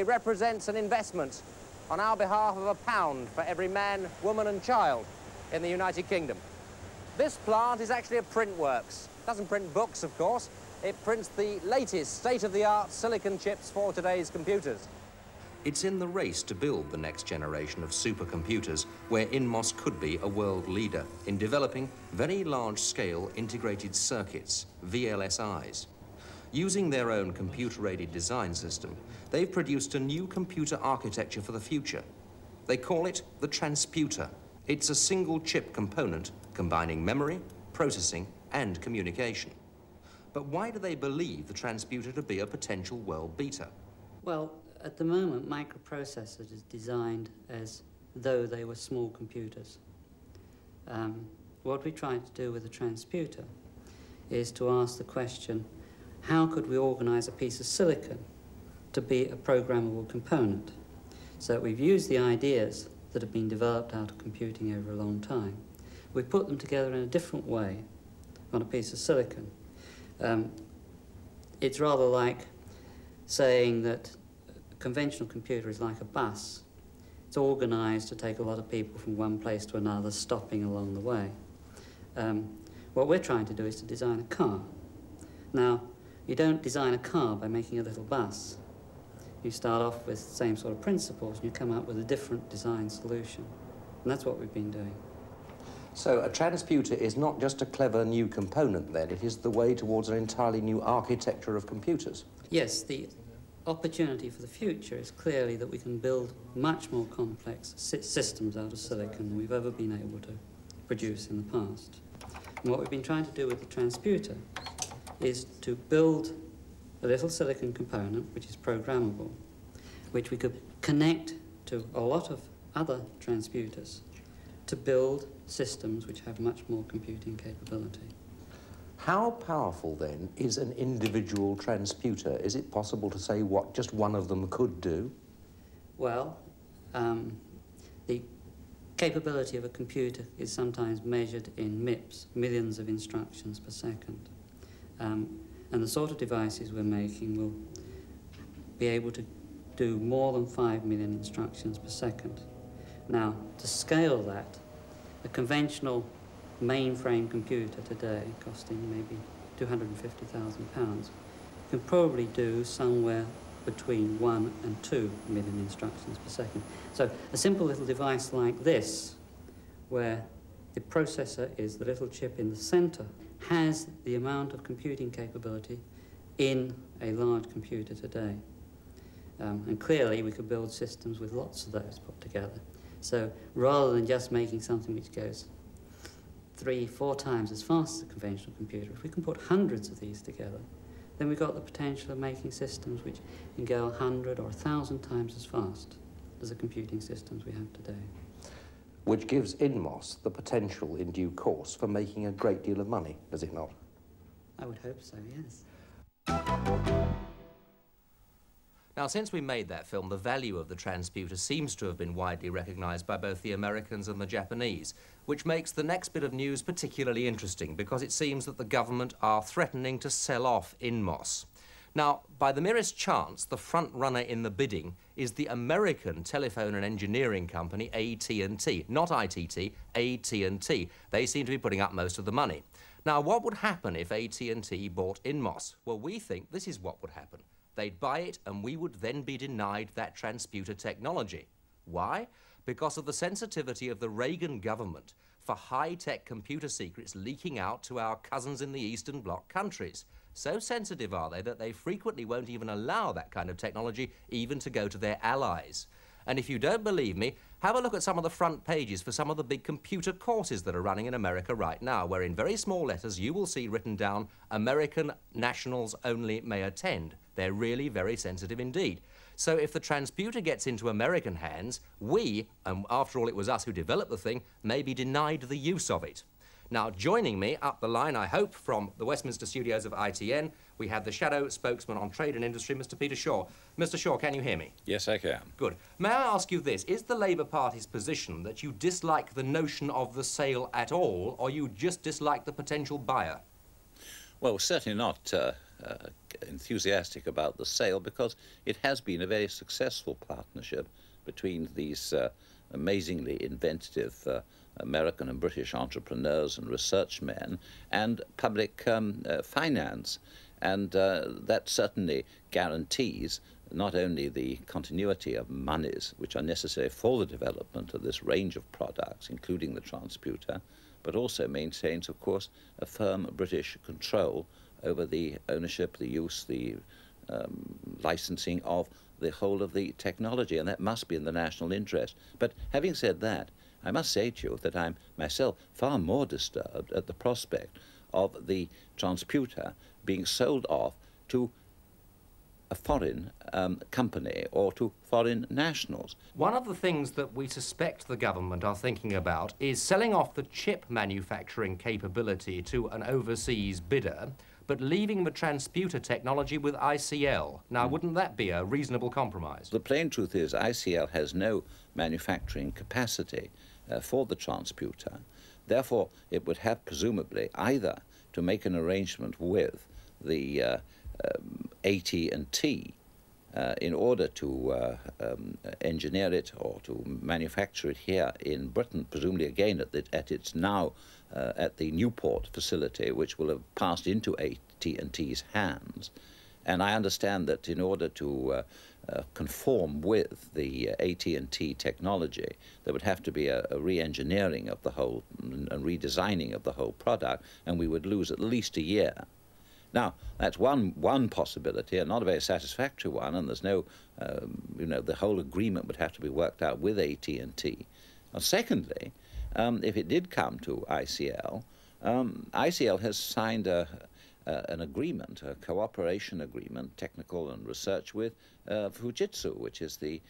it represents an investment on our behalf of a pound for every man, woman and child in the United Kingdom. This plant is actually a print works. It doesn't print books, of course. It prints the latest state-of-the-art silicon chips for today's computers. It's in the race to build the next generation of supercomputers where Inmos could be a world leader in developing very large-scale integrated circuits, VLSIs. Using their own computer-aided design system, they've produced a new computer architecture for the future. They call it the transputer. It's a single chip component combining memory, processing, and communication. But why do they believe the transputer to be a potential world beater? Well, at the moment, microprocessors is designed as though they were small computers. Um, what we're trying to do with the transputer is to ask the question, how could we organize a piece of silicon to be a programmable component? So we've used the ideas that have been developed out of computing over a long time. We put them together in a different way on a piece of silicon. Um, it's rather like saying that a conventional computer is like a bus. It's organized to take a lot of people from one place to another, stopping along the way. Um, what we're trying to do is to design a car. Now, you don't design a car by making a little bus. You start off with the same sort of principles and you come up with a different design solution. And that's what we've been doing. So a transputer is not just a clever new component then, it is the way towards an entirely new architecture of computers. Yes, the opportunity for the future is clearly that we can build much more complex systems out of silicon than we've ever been able to produce in the past. And what we've been trying to do with the transputer is to build a little silicon component which is programmable, which we could connect to a lot of other transputers to build systems which have much more computing capability. How powerful, then, is an individual transputer? Is it possible to say what just one of them could do? Well, um, the capability of a computer is sometimes measured in MIPS, millions of instructions per second. Um, and the sort of devices we're making will be able to do more than 5 million instructions per second. Now, to scale that, a conventional mainframe computer today, costing maybe £250,000, can probably do somewhere between one and two million instructions per second. So a simple little device like this, where the processor is the little chip in the center, has the amount of computing capability in a large computer today. Um, and clearly we could build systems with lots of those put together. So rather than just making something which goes three, four times as fast as a conventional computer, if we can put hundreds of these together, then we've got the potential of making systems which can go a hundred or a thousand times as fast as the computing systems we have today. Which gives Inmos the potential in due course for making a great deal of money, does it not? I would hope so, yes. Now, since we made that film, the value of the transputer seems to have been widely recognised by both the Americans and the Japanese, which makes the next bit of news particularly interesting because it seems that the government are threatening to sell off Inmos. Now, by the merest chance, the front runner in the bidding is the American telephone and engineering company AT&T, not ITT, AT&T. They seem to be putting up most of the money. Now, what would happen if AT&T bought Inmos? Well, we think this is what would happen. They'd buy it, and we would then be denied that transputer technology. Why? Because of the sensitivity of the Reagan government for high-tech computer secrets leaking out to our cousins in the Eastern Bloc countries. So sensitive are they that they frequently won't even allow that kind of technology even to go to their allies. And if you don't believe me, have a look at some of the front pages for some of the big computer courses that are running in America right now, where in very small letters you will see written down, American nationals only may attend. They're really very sensitive indeed. So if the transputer gets into American hands, we, and after all it was us who developed the thing, may be denied the use of it. Now, joining me up the line, I hope, from the Westminster studios of ITN, we have the shadow spokesman on trade and industry, Mr. Peter Shore. Mr. Shore, can you hear me? Yes, I can. Good. May I ask you this? Is the Labour Party's position that you dislike the notion of the sale at all, or you just dislike the potential buyer? Well, certainly not uh, uh, enthusiastic about the sale because it has been a very successful partnership between these uh, amazingly inventive uh, American and British entrepreneurs and research men and public um, uh, finance. And uh, that certainly guarantees not only the continuity of monies which are necessary for the development of this range of products, including the transputer, but also maintains, of course, a firm British control over the ownership, the use, the um, licensing of the whole of the technology, and that must be in the national interest. But having said that, I must say to you that I'm myself far more disturbed at the prospect of the transputer being sold off to a foreign um, company or to foreign nationals. One of the things that we suspect the government are thinking about is selling off the chip manufacturing capability to an overseas bidder, but leaving the transputer technology with ICL. Now, mm. wouldn't that be a reasonable compromise? The plain truth is ICL has no manufacturing capacity uh, for the transputer. Therefore, it would have presumably either to make an arrangement with the uh, um, AT&T uh, in order to uh, um, engineer it or to manufacture it here in Britain, presumably again at, the, at its now uh, at the Newport facility, which will have passed into AT&T's hands. And I understand that in order to uh, conform with the uh, AT&T technology, there would have to be a, a re-engineering of the whole and redesigning of the whole product, and we would lose at least a year now, that's one, one possibility, and not a very satisfactory one, and there's no, um, you know, the whole agreement would have to be worked out with AT&T. Secondly, um, if it did come to ICL, um, ICL has signed a, an agreement, a cooperation agreement, technical and research with uh, Fujitsu, which is the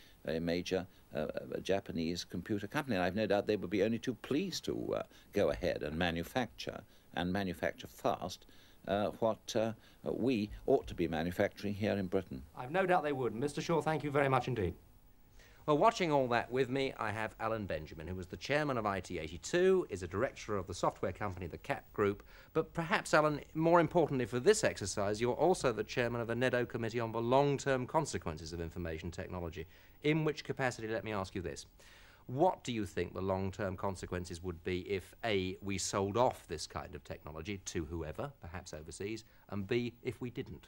major uh, Japanese computer company. And I've no doubt they would be only too pleased to uh, go ahead and manufacture, and manufacture fast, uh, what uh, we ought to be manufacturing here in Britain. I've no doubt they would. Mr. Shore, thank you very much indeed. Well, watching all that with me, I have Alan Benjamin, who was the chairman of IT82, is a director of the software company, the CAP Group. But perhaps, Alan, more importantly for this exercise, you're also the chairman of the NEDO Committee on the Long Term Consequences of Information Technology. In which capacity, let me ask you this. What do you think the long term consequences would be if A, we sold off this kind of technology to whoever, perhaps overseas, and B, if we didn't?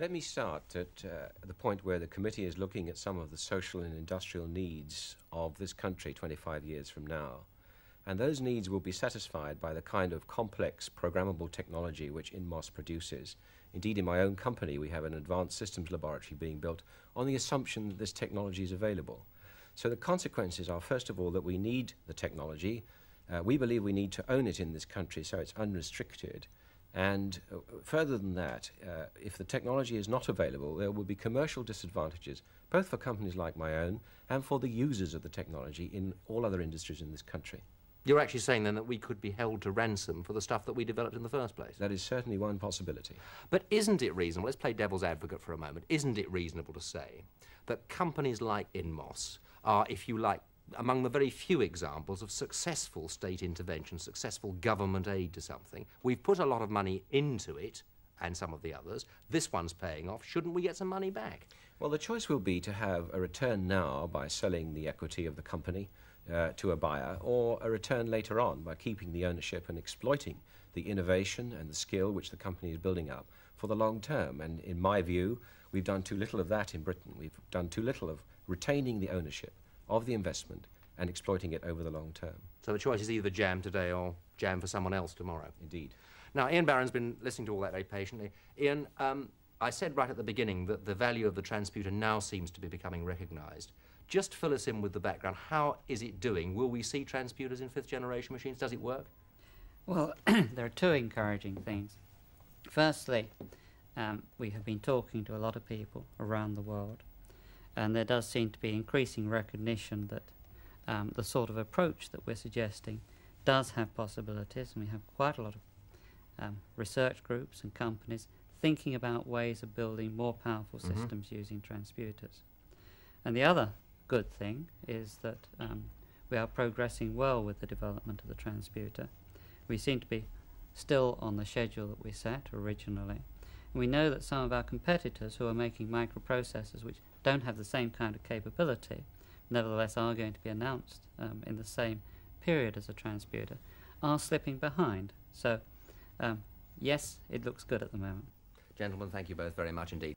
Let me start at uh, the point where the committee is looking at some of the social and industrial needs of this country 25 years from now. And those needs will be satisfied by the kind of complex programmable technology which INMOS produces. Indeed, in my own company, we have an advanced systems laboratory being built on the assumption that this technology is available. So the consequences are, first of all, that we need the technology. Uh, we believe we need to own it in this country so it's unrestricted. And uh, further than that, uh, if the technology is not available, there will be commercial disadvantages, both for companies like my own and for the users of the technology in all other industries in this country. You're actually saying then that we could be held to ransom for the stuff that we developed in the first place? That is certainly one possibility. But isn't it reasonable, let's play devil's advocate for a moment, isn't it reasonable to say that companies like INMOS are, if you like, among the very few examples of successful state intervention, successful government aid to something. We've put a lot of money into it, and some of the others. This one's paying off. Shouldn't we get some money back? Well, the choice will be to have a return now by selling the equity of the company uh, to a buyer, or a return later on by keeping the ownership and exploiting the innovation and the skill which the company is building up for the long term. And in my view, we've done too little of that in Britain. We've done too little of retaining the ownership of the investment and exploiting it over the long term. So the choice is either jam today or jam for someone else tomorrow. Indeed. Now, Iann Barron's been listening to all that very patiently. Iann, um, I said right at the beginning that the value of the transputer now seems to be becoming recognised. Just fill us in with the background. How is it doing? Will we see transputers in fifth generation machines? Does it work? Well, there are two encouraging things. Firstly, um, we have been talking to a lot of people around the world and there does seem to be increasing recognition that um, the sort of approach that we're suggesting does have possibilities, and we have quite a lot of um, research groups and companies thinking about ways of building more powerful mm-hmm. systems using transputers. And the other good thing is that um, we are progressing well with the development of the transputer. We seem to be still on the schedule that we set originally. And we know that some of our competitors who are making microprocessors which don't have the same kind of capability, nevertheless are going to be announced um, in the same period as a transputer, are slipping behind. So, um, yes, it looks good at the moment. Gentlemen, thank you both very much indeed.